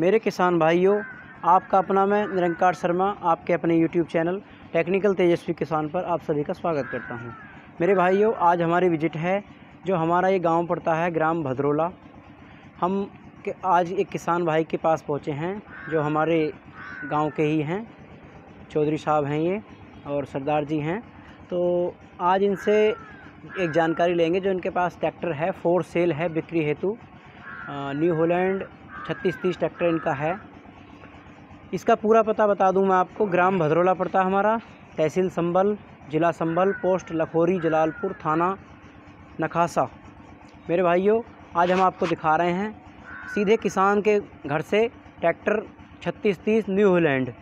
मेरे किसान भाइयों, आपका अपना मैं निरंकार शर्मा, आपके अपने यूट्यूब चैनल टेक्निकल तेजस्वी किसान पर आप सभी का स्वागत करता हूँ। मेरे भाइयों, आज हमारी विज़िट है, जो हमारा ये गाँव पड़ता है ग्राम भद्रोला। हम आज एक किसान भाई के पास पहुँचे हैं, जो हमारे गाँव के ही हैं। चौधरी साहब हैं ये, और सरदार जी हैं। तो आज इनसे एक जानकारी लेंगे, जो इनके पास ट्रैक्टर है, फोर सेल है, बिक्री हेतु न्यू होलैंड छत्तीस तीस ट्रैक्टर इनका है। इसका पूरा पता बता दूँ मैं आपको, ग्राम भद्रोला पड़ता हमारा, तहसील संभल ज़िला संभल पोस्ट लखोरी, जलालपुर थाना, नखासा। मेरे भाइयों, आज हम आपको दिखा रहे हैं, सीधे किसान के घर से ट्रैक्टर छत्तीस तीस न्यू होलैंड।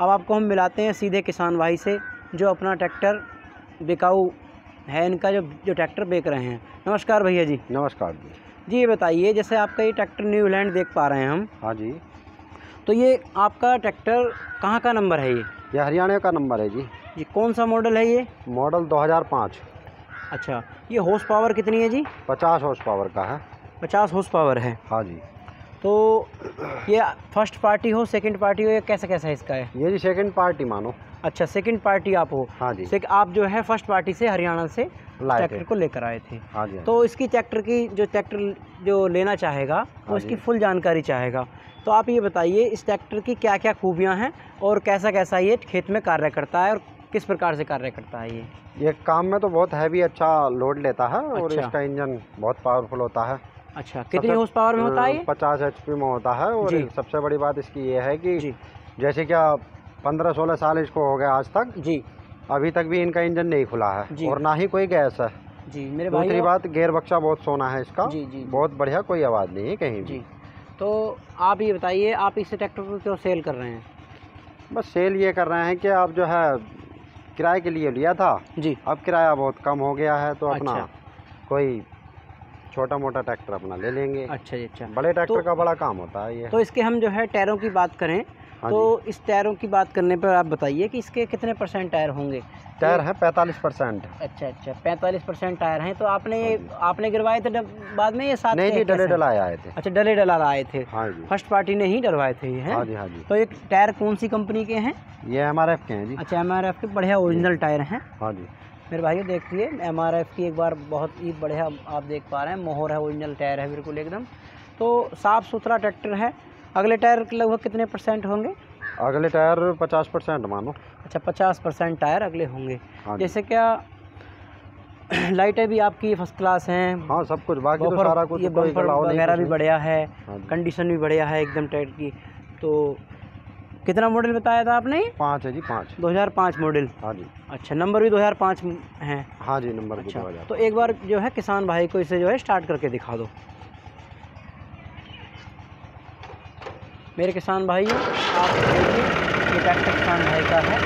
अब आपको हम मिलाते हैं सीधे किसान भाई से, जो अपना ट्रैक्टर बिकाऊ है इनका, जो जो ट्रैक्टर बेच रहे हैं। नमस्कार भैया जी। नमस्कार जी। जी ये बताइए जैसे आपका ये ट्रैक्टर न्यू लैंड देख पा रहे हैं हम। हाँ जी। तो ये आपका ट्रैक्टर कहाँ का नंबर है ये? ये हरियाणा का नंबर है जी। जी कौन सा मॉडल है ये? मॉडल 2005 अच्छा ये हॉर्स पावर कितनी है जी? 50 हॉर्स पावर का है। पचास हॉर्स पावर है। हाँ जी। तो ये फ़र्स्ट पार्टी हो सेकंड पार्टी हो या कैसा कैसा है इसका? है ये जी सेकंड पार्टी मानो। अच्छा सेकंड पार्टी आप हो। हाँ जी। आप जो है फ़र्स्ट पार्टी से हरियाणा से ट्रैक्टर को लेकर आए थे। हाँ जी हाँ तो इसकी ट्रैक्टर की जो ट्रैक्टर जो लेना चाहेगा वो हाँ इसकी फुल जानकारी चाहेगा। तो आप ये बताइए इस ट्रैक्टर की क्या क्या खूबियाँ हैं और कैसा कैसा ये खेत में कार्य करता है और किस प्रकार से कार्य करता है ये? ये काम में तो बहुत हैवी अच्छा लोड लेता है और अच्छा। इसका इंजन बहुत पावरफुल होता है। अच्छा कितनी हॉर्स पावर में होता है पचास एच में होता है और सबसे बड़ी बात इसकी ये है कि जैसे क्या पंद्रह सोलह साल इसको हो गया आज तक जी। अभी तक भी इनका इंजन नहीं खुला है और ना ही कोई गैस है। जी मेरे भाई दूसरी बात गेयर बक्सा बहुत सोना है इसका। जी, जी। बहुत बढ़िया कोई आवाज़ नहीं है कहीं भी। जी तो आप ये बताइए आप इस ट्रैक्टर को क्यों सेल कर रहे हैं? बस सेल ये कर रहे हैं कि आप जो है किराए के लिए लिया था। जी। अब किराया बहुत कम हो गया है तो अपना अच्छा। कोई छोटा मोटा ट्रैक्टर अपना ले लेंगे। अच्छा जी अच्छा। बड़े ट्रैक्टर तो- का बड़ा काम होता है ये। तो इसके हम जो है टायरों की बात करें। तो इस टायरों की बात करने पर आप बताइए कि इसके कितने परसेंट टायर होंगे? टायर है पैंतालीस परसेंट। अच्छा अच्छा पैंतालीस परसेंट टायर हैं तो आपने ये हाँ आपने गिरवाए थे बाद में ये साथ नहीं जी डले डलाए आए थे। अच्छा डले डला आए थे। हाँ जी। फ़र्स्ट पार्टी ने ही डलवाए थे ये हैं? हाँ जी हाँ जी। तो एक टायर कौन सी कंपनी के हैं? ये एमआरएफ के हैं जी। अच्छा एम के बढ़िया ओरिजिनल टायर हैं। हाँ जी। मेरे भाइयों देखिए एम की एक बार बहुत ही बढ़िया आप देख पा रहे हैं मोहर है ओरिजिनल टायर है बिल्कुल एकदम। तो साफ़ सुथरा ट्रैक्टर है अगले टायर के लगभग कितने परसेंट होंगे? अगले टायर पचास परसेंट मानो। अच्छा पचास परसेंट टायर अगले होंगे। हाँ जैसे क्या लाइटें भी आपकी फ़र्स्ट क्लास हैं। हाँ सब कुछ। बाकी तो सारा कुछ ये बम्पर वगैरह भी बढ़िया है। हाँ कंडीशन भी बढ़िया है एकदम टाइट की। तो कितना मॉडल बताया था आपने? पाँच है जी पाँच। 2005 मॉडल हाँ जी। अच्छा नंबर भी दो हज़ार पाँच है। हाँ जी नंबर अच्छा दो हज़ार तो एक बार जो है किसान भाई को इसे जो है स्टार्ट करके दिखा दो। मेरे किसान भाई आप देखिए ये ट्रैक्टर किसान भाई का है।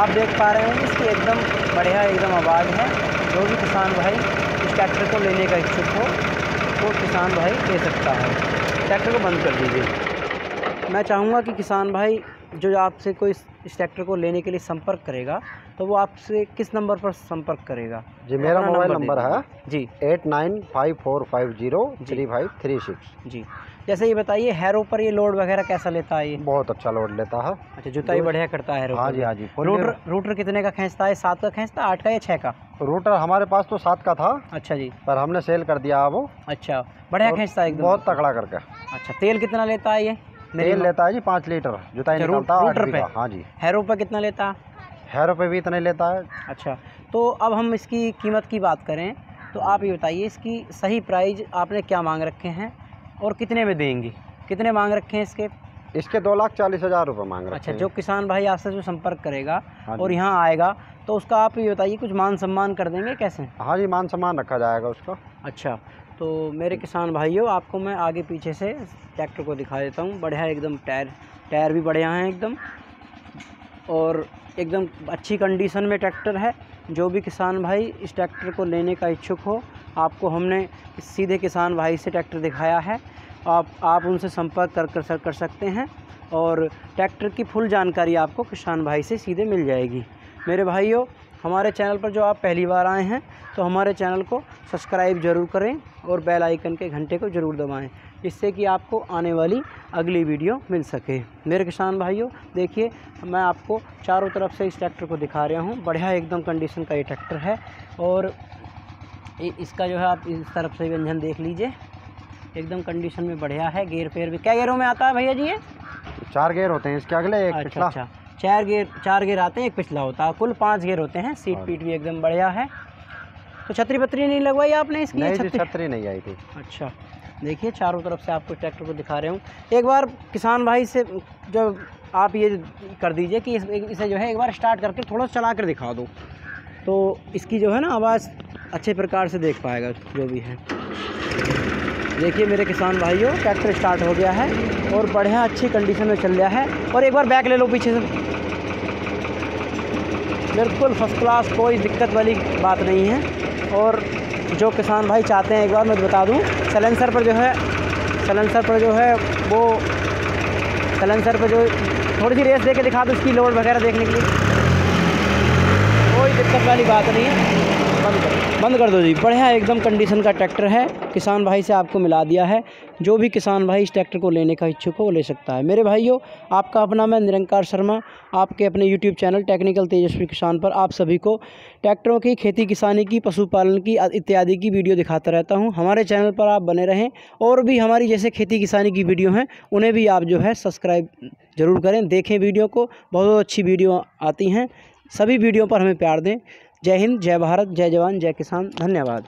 आप देख पा रहे होंगे इसकी एकदम बढ़िया एकदम आवाज़ है। जो भी किसान भाई इस ट्रैक्टर को लेने का इच्छुक हो वो किसान भाई ले सकता है। ट्रैक्टर को बंद कर दीजिए। मैं चाहूँगा कि किसान भाई जो आपसे कोई इस ट्रैक्टर को लेने के लिए संपर्क करेगा तो वो आपसे किस नंबर पर संपर्क करेगा? जी मेरा मोबाइल नंबर है जी। Eight nine five four five zero three five three six. जी। जैसे ये बताइए हैरो पर ये लोड वगैरह कैसा लेता है ये? बहुत अच्छा लोड लेता है। अच्छा जुताई बढ़िया करता है हाँ जी हाँ जी रूटर रूटर कितने का खींचता है? सात का खींचता है आठ का या छः का? रूटर हमारे पास तो सात का था अच्छा जी। पर हमने सेल कर दिया वो। अच्छा बढ़िया खींचता है बहुत तगड़ा करके। अच्छा तेल कितना लेता है ये? तेल लेता है जी पाँच लीटर जुताई अच्छा, निकलता है आठ रूटर पे? हाँ जी। हैरो पर कितना लेता है? हैरो पे भी इतने लेता है। अच्छा तो अब हम इसकी कीमत की बात करें तो आप ये बताइए इसकी सही प्राइस आपने क्या मांग रखे हैं? और कितने में देंगे? कितने मांग रखे हैं इसके? इसके दो लाख चालीस हज़ार रुपये मांग रहे अच्छा जो किसान भाई आपसे जो संपर्क करेगा हाँ और यहाँ आएगा तो उसका आप ये बताइए कुछ मान सम्मान कर देंगे कैसे? हाँ जी मान सम्मान रखा जाएगा उसका। अच्छा तो मेरे किसान भाइयों आपको मैं आगे पीछे से ट्रैक्टर को दिखा देता हूँ। बढ़िया एकदम टायर टायर भी बढ़िया हैं एकदम। और एकदम अच्छी कंडीशन में ट्रैक्टर है। जो भी किसान भाई इस ट्रैक्टर को लेने का इच्छुक हो आपको हमने सीधे किसान भाई से ट्रैक्टर दिखाया है। आप आप उनसे संपर्क कर कर, कर सकते हैं और ट्रैक्टर की फुल जानकारी आपको किसान भाई से सीधे मिल जाएगी। मेरे भाइयों हमारे चैनल पर जो आप पहली बार आए हैं तो हमारे चैनल को सब्सक्राइब ज़रूर करें और बेल आइकन के घंटे को ज़रूर दबाएँ जिससे कि आपको आने वाली अगली वीडियो मिल सके। मेरे किसान भाइयों देखिए मैं आपको चारों तरफ़ से इस ट्रैक्टर को दिखा रहा हूँ। बढ़िया एकदम कंडीशन का ये ट्रैक्टर है और इसका जो है आप इस तरफ़ से व्यंजन देख लीजिए। एकदम कंडीशन में बढ़िया है गेयर पेयर भी। क्या गेयरों में आता है भैया जी ये? चार गेयर होते हैं इसके अगले एक अच्छा पिछला। अच्छा। चार गेयर चार गेयर आते हैं एक पिछला होता है। कुल पाँच गेयर होते हैं सीट हाँ। पीट भी एकदम बढ़िया है। तो छतरी पतरी नहीं लगवाई आपने इसकी? नहीं छतरी छतरी नहीं आई थी। अच्छा। देखिए चारों तरफ़ से आपको ट्रैक्टर को दिखा रहे हूँ। एक बार किसान भाई से जो आप ये कर दीजिए कि इस, इसे जो है एक बार स्टार्ट करके थोड़ा चला कर दिखा दो। तो इसकी जो है ना आवाज़ अच्छे प्रकार से देख पाएगा जो भी है। देखिए मेरे किसान भाइयों ट्रैक्टर स्टार्ट हो गया है और बढ़िया अच्छी कंडीशन में चल रहा है। और एक बार बैक ले लो पीछे से। बिल्कुल फ़र्स्ट क्लास कोई दिक्कत वाली बात नहीं है। और जो किसान भाई चाहते हैं, एक बार मैं बता दूँ सलेंसर पर जो है सलेंसर पर जो है, वो सलेंसर पर जो, थोड़ी सी रेस दे के दिखा दो उसकी लोड वगैरह देखने के लिए। कोई दिक्कत वाली बात नहीं है। बंद कर बंद कर दो जी। बढ़िया, एकदम कंडीशन का ट्रैक्टर है। किसान भाई से आपको मिला दिया है। जो भी किसान भाई इस ट्रैक्टर को लेने का इच्छुक हो, वो ले सकता है। मेरे भाइयों, आपका अपना मैं निरंकार शर्मा, आपके अपने यूट्यूब चैनल टेक्निकल तेजस्वी किसान पर आप सभी को ट्रैक्टरों की, खेती किसानी की, पशुपालन की इत्यादि की वीडियो दिखाता रहता हूँ। हमारे चैनल पर आप बने रहें और भी हमारी जैसे खेती किसानी की वीडियो हैं, उन्हें भी आप जो है सब्सक्राइब ज़रूर करें। देखें वीडियो को। बहुत अच्छी वीडियो आती हैं। सभी वीडियो पर हमें प्यार दें। जय हिंद, जय भारत, जय जवान, जय किसान, धन्यवाद।